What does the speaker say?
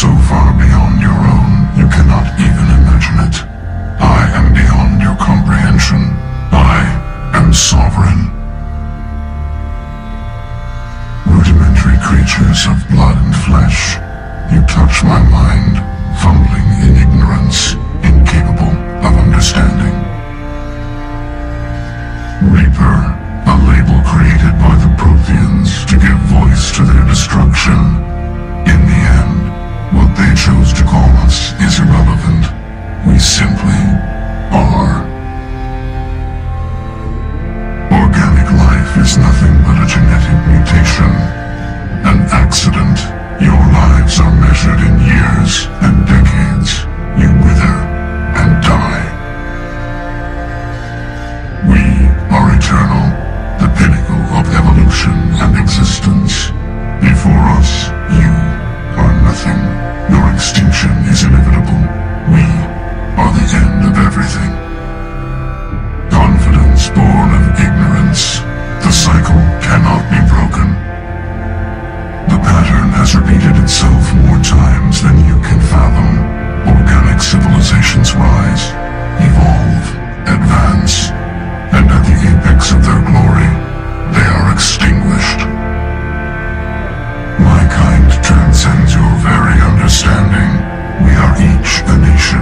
far beyond your own, you cannot even imagine it. I am beyond your comprehension. I am sovereign. Rudimentary creatures of blood and flesh, you touch my mind, fumbling in ignorance, chose to call us is irrelevant. We simply are. cannot be broken. The pattern has repeated itself more times than you can fathom. Organic civilizations rise, evolve, advance, and at the apex of their glory, they are extinguished. My kind transcends your very understanding. We are each a nation.